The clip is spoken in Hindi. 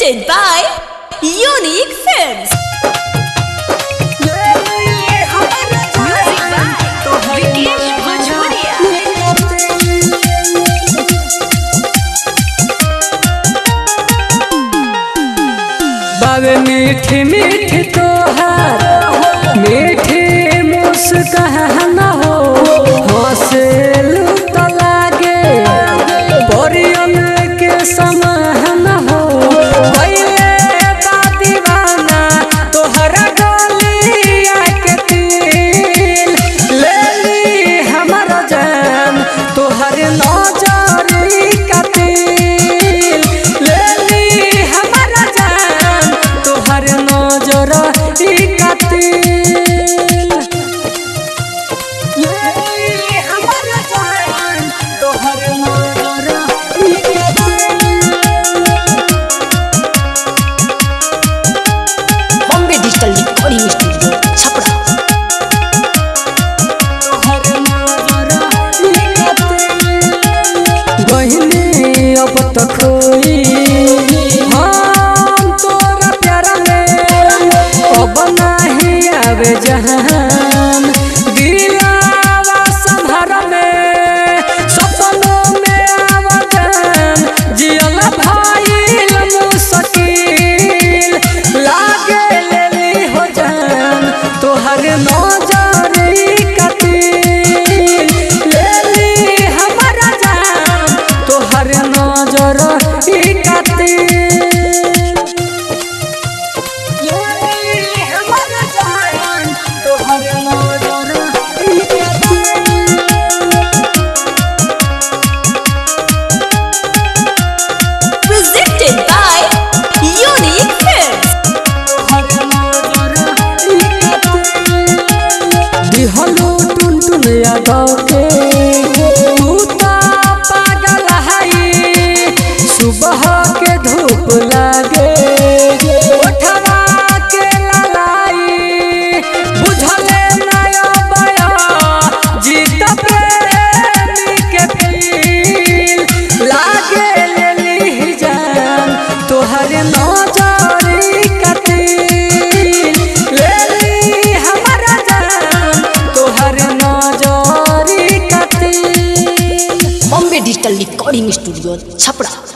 Presented by Unique Films. बावे मीठी मीठी तोहार जहान दिलावा संभर में, सपनों में आवजान जियल भाईल मुश्किल लागे लेली हो जान, तोहर नजरी कतिल लेली हमारा जान, तोहर नज़र कतिल तू पागल है। सुबह के धूप रिकॉर्डिंग स्टूडियो छपरा